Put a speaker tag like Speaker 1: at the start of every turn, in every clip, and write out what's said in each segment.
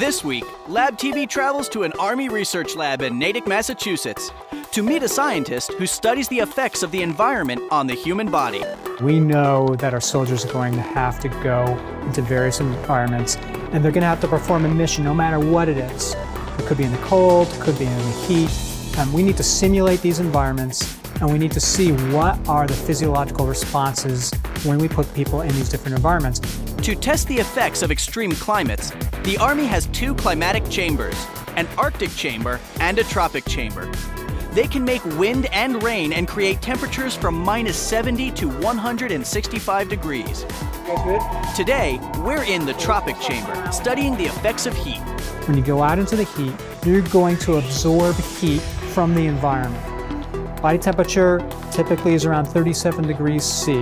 Speaker 1: This week, Lab TV travels to an Army research lab in Natick, Massachusetts, to meet a scientist who studies the effects of the environment on the human body.
Speaker 2: We know that our soldiers are going to have to go into various environments and they're going to have to perform a mission no matter what it is. It could be in the cold, it could be in the heat. And we need to simulate these environments and we need to see what are the physiological responses when we put people in these different environments.
Speaker 1: To test the effects of extreme climates, the Army has two climatic chambers, an Arctic chamber and a tropic chamber. They can make wind and rain and create temperatures from minus 70 to 165 degrees. Today, we're in the tropic chamber, studying the effects of heat.
Speaker 2: When you go out into the heat, you're going to absorb heat from the environment. Body temperature typically is around 37 degrees C.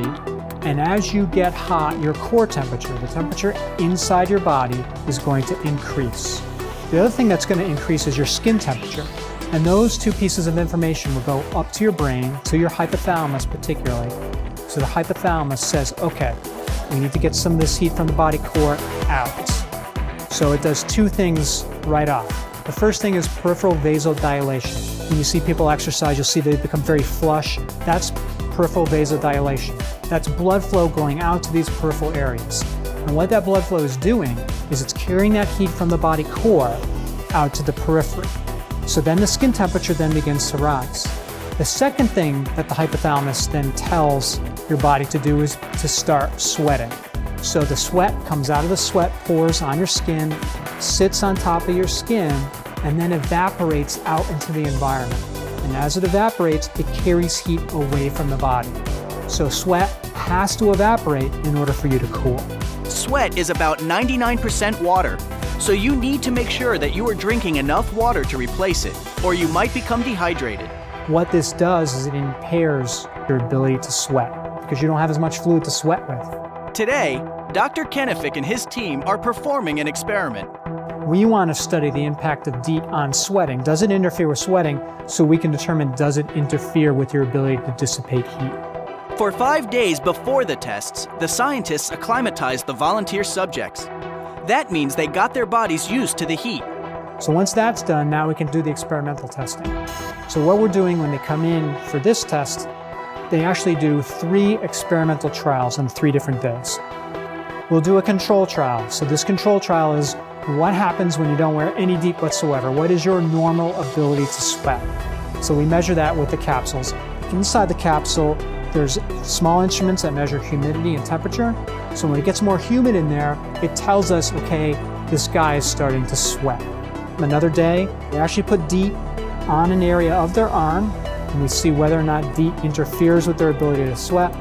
Speaker 2: And as you get hot, your core temperature, the temperature inside your body, is going to increase. The other thing that's going to increase is your skin temperature. And those two pieces of information will go up to your brain, to your hypothalamus particularly. So the hypothalamus says, okay, we need to get some of this heat from the body core out. So it does two things right off. The first thing is peripheral vasodilation. When you see people exercise, you'll see they become very flush. That's peripheral vasodilation. That's blood flow going out to these peripheral areas. And what that blood flow is doing is it's carrying that heat from the body core out to the periphery. So then the skin temperature then begins to rise. The second thing that the hypothalamus then tells your body to do is to start sweating. So the sweat comes out of the sweat pores on your skin, sits on top of your skin, and then evaporates out into the environment. And as it evaporates, it carries heat away from the body. So sweat has to evaporate in order for you to cool.
Speaker 1: Sweat is about 99% water, so you need to make sure that you are drinking enough water to replace it, or you might become dehydrated.
Speaker 2: What this does is it impairs your ability to sweat because you don't have as much fluid to sweat with.
Speaker 1: Today, Dr. Kenefick and his team are performing an experiment.
Speaker 2: We want to study the impact of DEET on sweating. Does it interfere with sweating so we can determine does it interfere with your ability to dissipate heat?
Speaker 1: For five days before the tests, the scientists acclimatized the volunteer subjects. That means they got their bodies used to the heat.
Speaker 2: So once that's done, now we can do the experimental testing. So what we're doing when they come in for this test, they actually do three experimental trials on three different days. We'll do a control trial. So this control trial is what happens when you don't wear any DEET whatsoever? What is your normal ability to sweat? So we measure that with the capsules. Inside the capsule, there's small instruments that measure humidity and temperature. So when it gets more humid in there, it tells us, okay, this guy is starting to sweat. Another day, we actually put DEET on an area of their arm, and we see whether or not DEET interferes with their ability to sweat.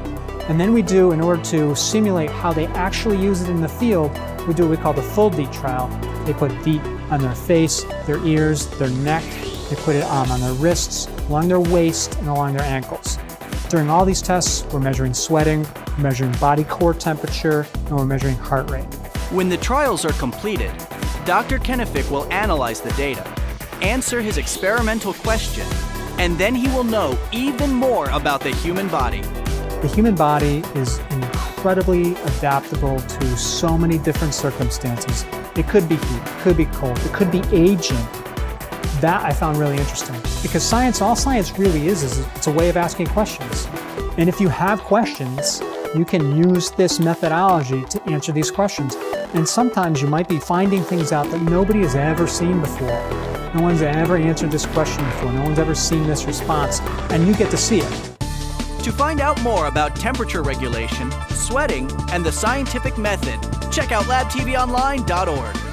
Speaker 2: And then we do, in order to simulate how they actually use it in the field, we do what we call the full DEET trial. They put DEET on their face, their ears, their neck, they put it um, on their wrists, along their waist, and along their ankles. During all these tests, we're measuring sweating, we're measuring body core temperature, and we're measuring heart rate.
Speaker 1: When the trials are completed, Dr. Kenefick will analyze the data, answer his experimental question, and then he will know even more about the human body.
Speaker 2: The human body is incredibly adaptable to so many different circumstances. It could be heat, it could be cold, it could be aging, that I found really interesting because science, all science really is, is it's a way of asking questions. And if you have questions, you can use this methodology to answer these questions. And sometimes you might be finding things out that nobody has ever seen before. No one's ever answered this question before. No one's ever seen this response. And you get to see it.
Speaker 1: To find out more about temperature regulation, sweating, and the scientific method, check out labtvonline.org.